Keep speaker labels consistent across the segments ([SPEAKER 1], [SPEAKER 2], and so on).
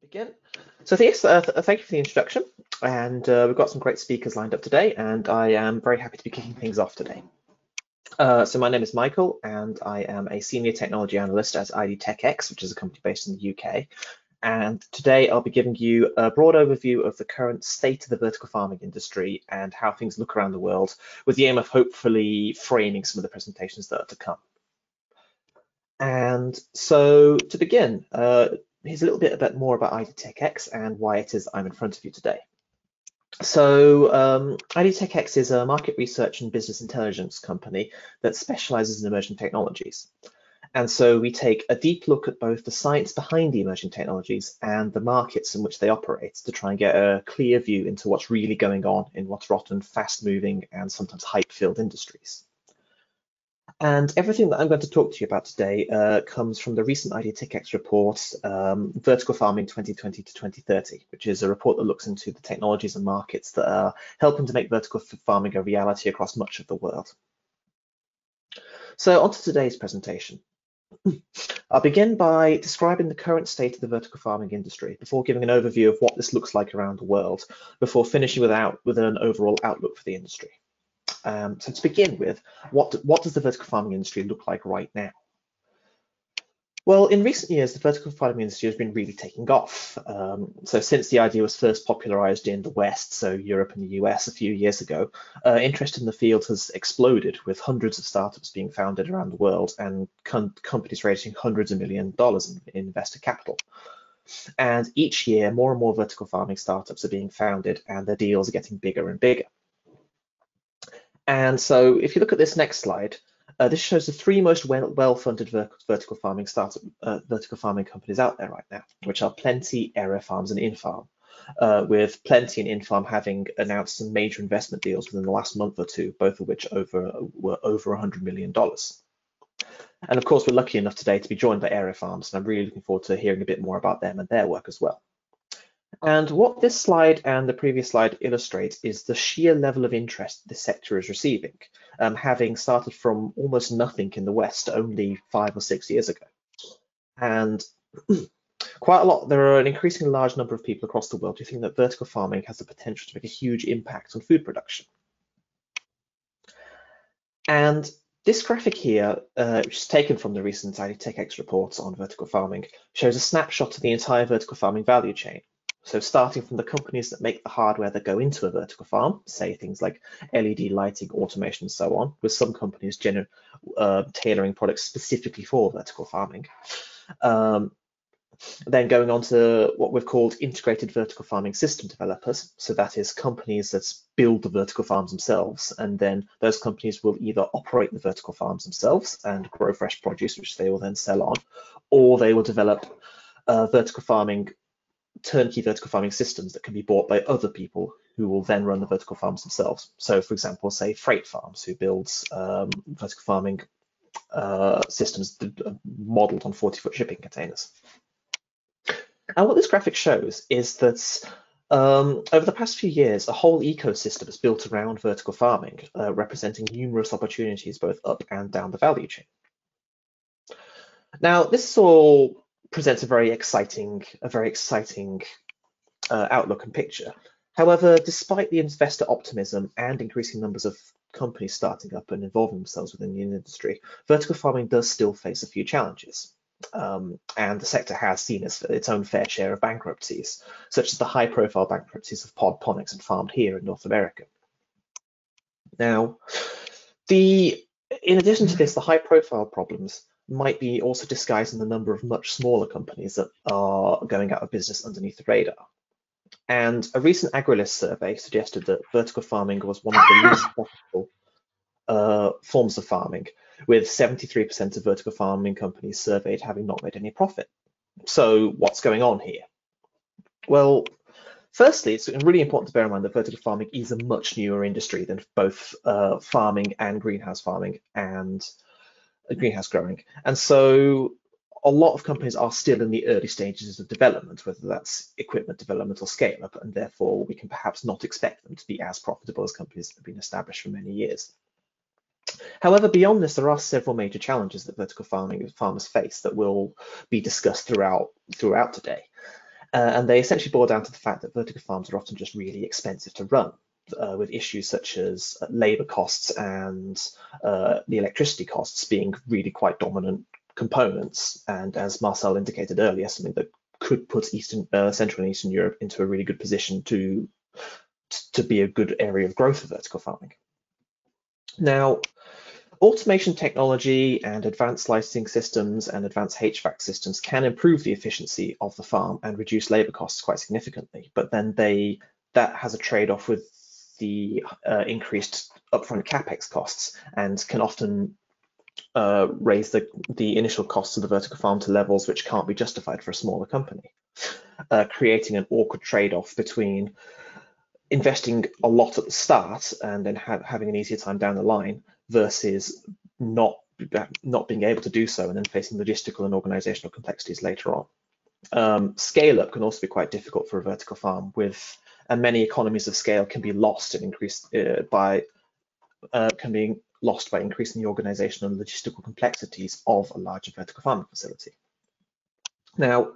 [SPEAKER 1] Begin. So yes, uh, th thank you for the introduction. And uh, we've got some great speakers lined up today, and I am very happy to be kicking things off today. Uh, so my name is Michael, and I am a senior technology analyst at IDTechEx, which is a company based in the UK. And today I'll be giving you a broad overview of the current state of the vertical farming industry and how things look around the world, with the aim of hopefully framing some of the presentations that are to come. And so to begin, uh, here's a little bit about more about IDTechEx and why it is I'm in front of you today. So um, IDTechEx is a market research and business intelligence company that specializes in emerging technologies. And so we take a deep look at both the science behind the emerging technologies and the markets in which they operate to try and get a clear view into what's really going on in what's often fast moving and sometimes hype filled industries. And everything that I'm going to talk to you about today uh, comes from the recent IDTechEx report, um, Vertical Farming 2020 to 2030, which is a report that looks into the technologies and markets that are helping to make vertical farming a reality across much of the world. So on to today's presentation. I'll begin by describing the current state of the vertical farming industry before giving an overview of what this looks like around the world, before finishing with, out, with an overall outlook for the industry. Um, so to begin with, what, what does the vertical farming industry look like right now? Well, in recent years, the vertical farming industry has been really taking off. Um, so since the idea was first popularized in the West, so Europe and the US a few years ago, uh, interest in the field has exploded with hundreds of startups being founded around the world and com companies raising hundreds of million dollars in, in investor capital. And each year, more and more vertical farming startups are being founded and their deals are getting bigger and bigger. And so if you look at this next slide, uh, this shows the three most well-funded ver vertical farming startup uh, vertical farming companies out there right now, which are Plenty, AeroFarms, and Infarm. Uh, with Plenty and Infarm having announced some major investment deals within the last month or two, both of which over were over 100 million dollars. And of course, we're lucky enough today to be joined by AeroFarms, and I'm really looking forward to hearing a bit more about them and their work as well. And what this slide and the previous slide illustrate is the sheer level of interest this sector is receiving, um, having started from almost nothing in the West only five or six years ago. And quite a lot, there are an increasingly large number of people across the world who think that vertical farming has the potential to make a huge impact on food production. And this graphic here, uh, which is taken from the recent IDTechEx reports on vertical farming, shows a snapshot of the entire vertical farming value chain. So starting from the companies that make the hardware that go into a vertical farm, say things like LED lighting, automation, and so on, with some companies uh, tailoring products specifically for vertical farming. Um, then going on to what we've called integrated vertical farming system developers. So that is companies that build the vertical farms themselves. And then those companies will either operate the vertical farms themselves and grow fresh produce, which they will then sell on, or they will develop uh, vertical farming turnkey vertical farming systems that can be bought by other people who will then run the vertical farms themselves. So for example, say Freight Farms, who builds um, vertical farming uh, systems modeled on 40 foot shipping containers. And what this graphic shows is that um, over the past few years, a whole ecosystem is built around vertical farming, uh, representing numerous opportunities both up and down the value chain. Now, this is all presents a very exciting, a very exciting uh, outlook and picture. However, despite the investor optimism and increasing numbers of companies starting up and involving themselves within the industry, vertical farming does still face a few challenges. Um, and the sector has seen its, its, own fair share of bankruptcies, such as the high profile bankruptcies of Podponics and Farmed Here in North America. Now, the in addition to this, the high profile problems might be also disguising the number of much smaller companies that are going out of business underneath the radar. And a recent Agrilyst survey suggested that vertical farming was one of the least profitable uh, forms of farming, with 73% of vertical farming companies surveyed having not made any profit. So what's going on here? Well, firstly, it's really important to bear in mind that vertical farming is a much newer industry than both uh, farming and greenhouse farming and greenhouse growing. And so a lot of companies are still in the early stages of development, whether that's equipment development or scale up, and therefore we can perhaps not expect them to be as profitable as companies that have been established for many years. However, beyond this, there are several major challenges that vertical farming farmers face that will be discussed throughout throughout today. Uh, and they essentially boil down to the fact that vertical farms are often just really expensive to run, uh, with issues such as labor costs and uh, the electricity costs being really quite dominant components. And as Marcel indicated earlier, something that could put Eastern, uh, Central and Eastern Europe into a really good position to to be a good area of growth for vertical farming. Now, automation technology and advanced lighting systems and advanced HVAC systems can improve the efficiency of the farm and reduce labor costs quite significantly, but then they that has a trade-off with the uh, increased upfront capex costs and can often uh, raise the, the initial costs of the vertical farm to levels which can't be justified for a smaller company, uh, creating an awkward trade-off between investing a lot at the start and then ha having an easier time down the line versus not not being able to do so and then facing logistical and organizational complexities later on. Um, scale up can also be quite difficult for a vertical farm with and many economies of scale can be lost and increased uh, by uh, can be lost by increasing the organizational and logistical complexities of a larger vertical farming facility. Now,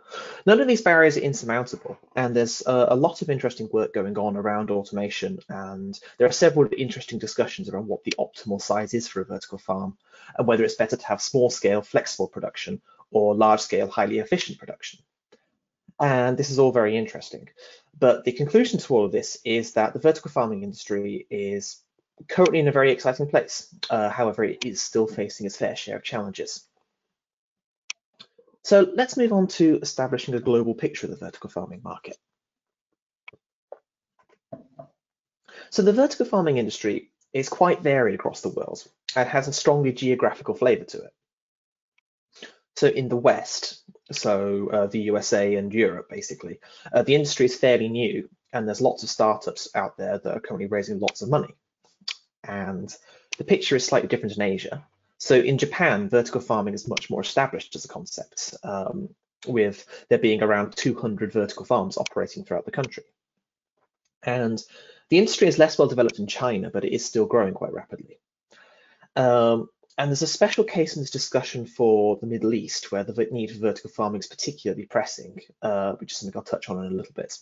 [SPEAKER 1] none of these barriers are insurmountable, and there's uh, a lot of interesting work going on around automation, and there are several interesting discussions around what the optimal size is for a vertical farm, and whether it's better to have small-scale, flexible production or large-scale, highly efficient production. And this is all very interesting. But the conclusion to all of this is that the vertical farming industry is currently in a very exciting place. Uh, however, it is still facing its fair share of challenges. So let's move on to establishing a global picture of the vertical farming market. So the vertical farming industry is quite varied across the world and has a strongly geographical flavor to it. So in the West, so uh, the USA and Europe, basically, uh, the industry is fairly new and there's lots of startups out there that are currently raising lots of money. And the picture is slightly different in Asia, so in Japan, vertical farming is much more established as a concept, um, with there being around 200 vertical farms operating throughout the country. And the industry is less well developed in China, but it is still growing quite rapidly. Um, and there's a special case in this discussion for the Middle East, where the need for vertical farming is particularly pressing, uh, which is something I'll touch on in a little bit.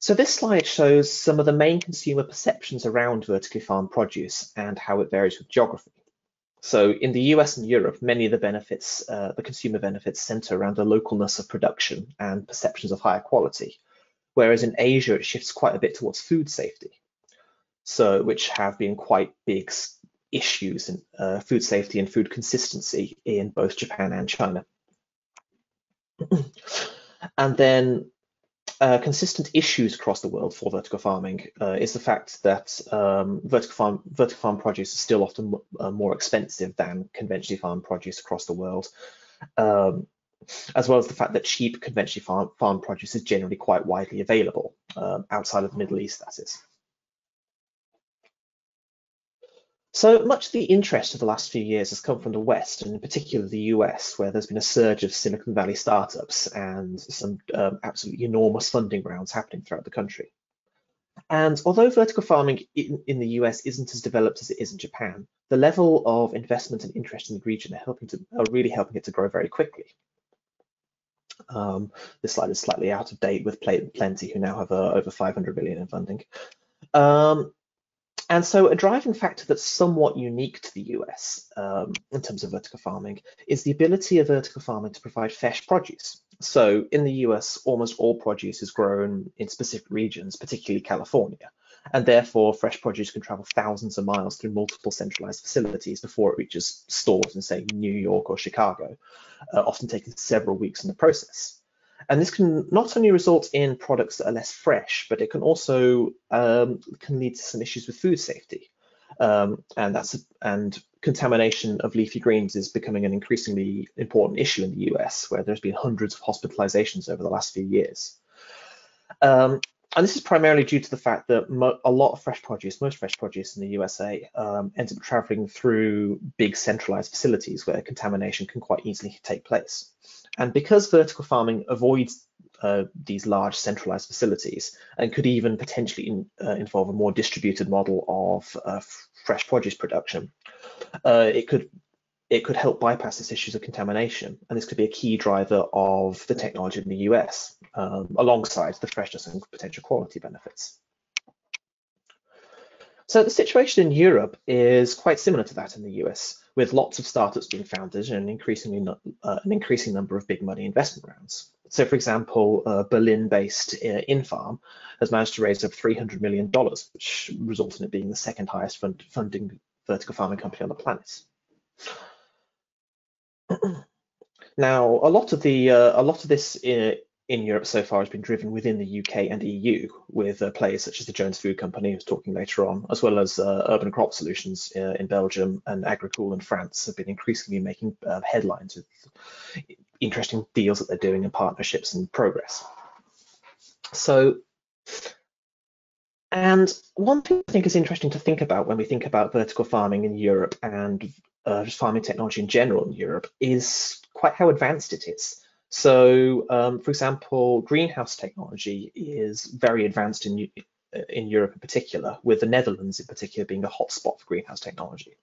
[SPEAKER 1] So this slide shows some of the main consumer perceptions around vertically farmed produce and how it varies with geography. So in the US and Europe, many of the benefits, uh, the consumer benefits center around the localness of production and perceptions of higher quality. Whereas in Asia, it shifts quite a bit towards food safety. So which have been quite big issues in uh, food safety and food consistency in both Japan and China. and then uh, consistent issues across the world for vertical farming uh, is the fact that um, vertical farm vertical farm produce is still often uh, more expensive than conventionally farmed produce across the world, um, as well as the fact that cheap conventionally farm, farmed produce is generally quite widely available um, outside of the Middle East, that is. So much of the interest of the last few years has come from the West, and in particular the US, where there's been a surge of Silicon Valley startups and some um, absolutely enormous funding rounds happening throughout the country. And although vertical farming in, in, the US isn't as developed as it is in Japan, the level of investment and interest in the region are helping to are really helping it to grow very quickly. Um, this slide is slightly out of date with Plenty, who now have uh, over 500 billion in funding. Um, and so a driving factor that's somewhat unique to the US um, in terms of vertical farming is the ability of vertical farming to provide fresh produce. So in the US, almost all produce is grown in specific regions, particularly California, and therefore fresh produce can travel thousands of miles through multiple centralized facilities before it reaches stores in, say, New York or Chicago, uh, often taking several weeks in the process. And this can not only result in products that are less fresh, but it can also um, can lead to some issues with food safety. Um, and that's and contamination of leafy greens is becoming an increasingly important issue in the US, where there's been hundreds of hospitalizations over the last few years. Um, and this is primarily due to the fact that a lot of fresh produce, most fresh produce in the USA, um, ends up traveling through big centralized facilities where contamination can quite easily take place. And because vertical farming avoids uh, these large centralized facilities and could even potentially in, uh, involve a more distributed model of uh, fresh produce production, uh, it could it could help bypass this issues of contamination, and this could be a key driver of the technology in the US, um, alongside the freshness and potential quality benefits. So the situation in Europe is quite similar to that in the US, with lots of startups being founded and increasingly uh, an increasing number of big money investment rounds. So, for example, uh, Berlin-based uh, Infarm has managed to raise over $300 million, which results in it being the second highest fund funding vertical farming company on the planet. now, a lot of the uh, a lot of this uh, in Europe so far has been driven within the UK and EU with uh, players such as the Jones Food Company, who's talking later on, as well as uh, Urban Crop Solutions uh, in Belgium and Agricool in France have been increasingly making uh, headlines with interesting deals that they're doing and partnerships and progress. So, and one thing I think is interesting to think about when we think about vertical farming in Europe and uh, just farming technology in general in Europe is quite how advanced it is. So, um, for example, greenhouse technology is very advanced in in Europe in particular, with the Netherlands in particular being a hotspot for greenhouse technology.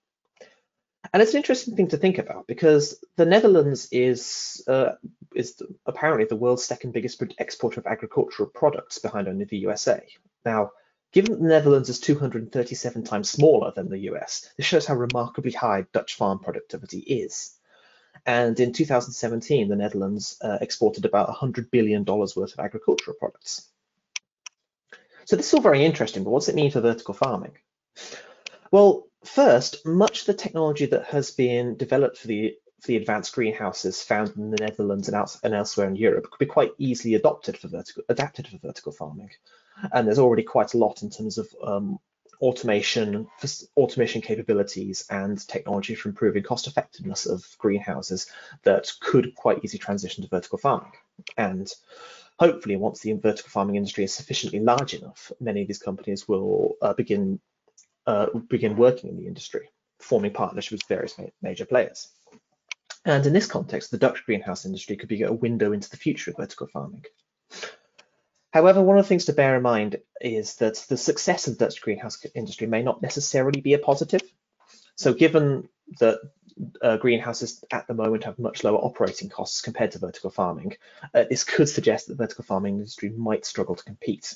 [SPEAKER 1] And it's an interesting thing to think about because the Netherlands is uh, is apparently the world's second biggest exporter of agricultural products behind only the USA. Now, given the Netherlands is 237 times smaller than the US, this shows how remarkably high Dutch farm productivity is. And in 2017, the Netherlands uh, exported about $100 billion worth of agricultural products. So this is all very interesting, but what's it mean for vertical farming? Well, first, much of the technology that has been developed for the for the advanced greenhouses found in the Netherlands and, and elsewhere in Europe could be quite easily adopted for vertical, adapted for vertical farming. And there's already quite a lot in terms of um, automation, automation capabilities and technology for improving cost effectiveness of greenhouses that could quite easily transition to vertical farming. And hopefully once the vertical farming industry is sufficiently large enough, many of these companies will uh, begin uh, begin working in the industry, forming partnerships with various ma major players. And in this context, the Dutch greenhouse industry could be a window into the future of vertical farming. However, one of the things to bear in mind is that the success of the Dutch greenhouse industry may not necessarily be a positive. So given that uh, greenhouses at the moment have much lower operating costs compared to vertical farming, uh, this could suggest that the vertical farming industry might struggle to compete.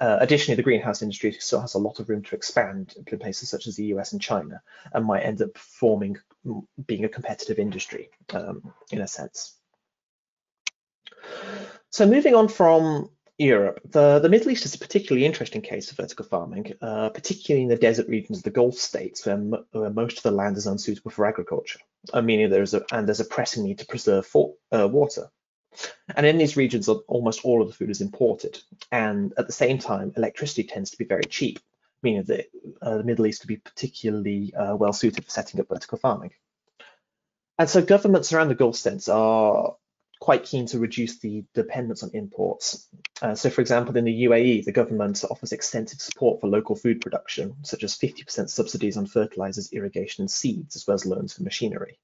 [SPEAKER 1] Uh, additionally, the greenhouse industry still has a lot of room to expand in places such as the US and China and might end up forming, being a competitive industry um, in a sense. So moving on from Europe. The, the Middle East is a particularly interesting case of vertical farming, uh, particularly in the desert regions of the Gulf states, where, where most of the land is unsuitable for agriculture, uh, meaning there's a and there's a pressing need to preserve for, uh, water. And in these regions, almost all of the food is imported, and at the same time, electricity tends to be very cheap, meaning that uh, the Middle East could be particularly uh, well suited for setting up vertical farming. And so governments around the Gulf states are quite keen to reduce the dependence on imports. Uh, so, for example, in the UAE, the government offers extensive support for local food production, such as 50% subsidies on fertilizers, irrigation, and seeds, as well as loans for machinery.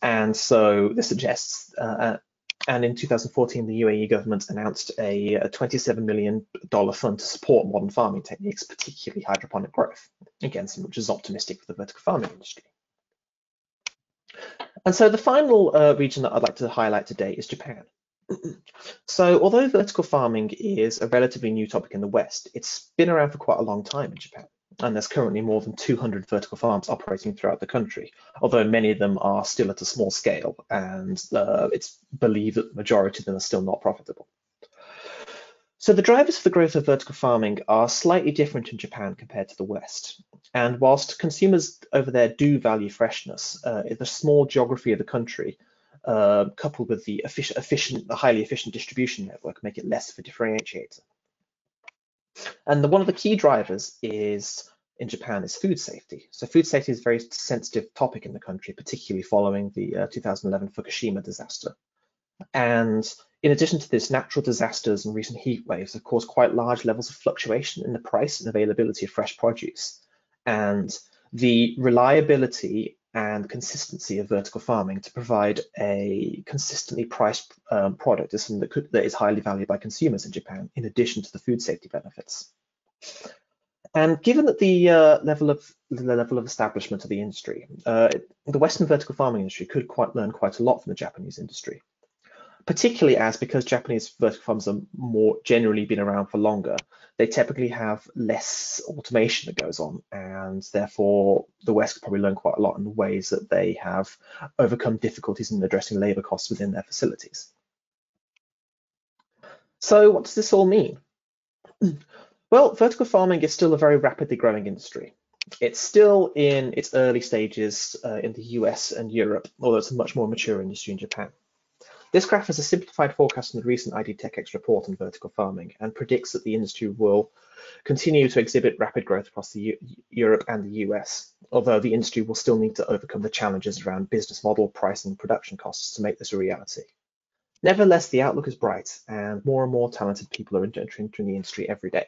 [SPEAKER 1] And so this suggests, uh, uh and in 2014, the UAE government announced a, a $27 million fund to support modern farming techniques, particularly hydroponic growth. Again, which is optimistic for the vertical farming industry. And so the final uh, region that I'd like to highlight today is Japan. so although vertical farming is a relatively new topic in the West, it's been around for quite a long time in Japan. And there's currently more than 200 vertical farms operating throughout the country, although many of them are still at a small scale, and uh, it's believed that the majority of them are still not profitable. So the drivers for the growth of vertical farming are slightly different in Japan compared to the West. And whilst consumers over there do value freshness, uh, the small geography of the country, uh, coupled with the efficient, efficient, the highly efficient distribution network, make it less of a differentiator. And the, one of the key drivers is in Japan is food safety. So food safety is a very sensitive topic in the country, particularly following the uh, 2011 Fukushima disaster. And in addition to this, natural disasters and recent heat waves have caused quite large levels of fluctuation in the price and availability of fresh produce. And the reliability and consistency of vertical farming to provide a consistently priced um, product is something that, could, that is highly valued by consumers in Japan, in addition to the food safety benefits. And given that the uh, level of the level of establishment of the industry. Uh, the Western vertical farming industry could quite learn quite a lot from the Japanese industry, particularly as because Japanese vertical farms are more generally been around for longer, they typically have less automation that goes on, and therefore the West could probably learn quite a lot in the ways that they have overcome difficulties in addressing labour costs within their facilities. So what does this all mean? Well, vertical farming is still a very rapidly growing industry. It's still in its early stages uh, in the US and Europe, although it's a much more mature industry in Japan. This graph is a simplified forecast from the recent IDTechEx report on vertical farming and predicts that the industry will continue to exhibit rapid growth across the U Europe and the US, although the industry will still need to overcome the challenges around business model, pricing, and production costs to make this a reality. Nevertheless, the outlook is bright and more and more talented people are entering the industry every day.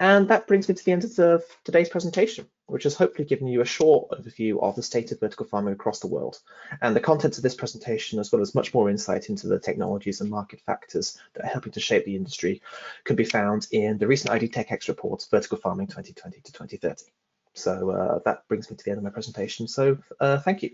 [SPEAKER 1] And that brings me to the end of the, today's presentation, which has hopefully given you a short overview of the state of vertical farming across the world and the contents of this presentation, as well as much more insight into the technologies and market factors that are helping to shape the industry, can be found in the recent ID IDTechEx report, Vertical Farming 2020 to 2030. So uh, that brings me to the end of my presentation. So uh, thank you.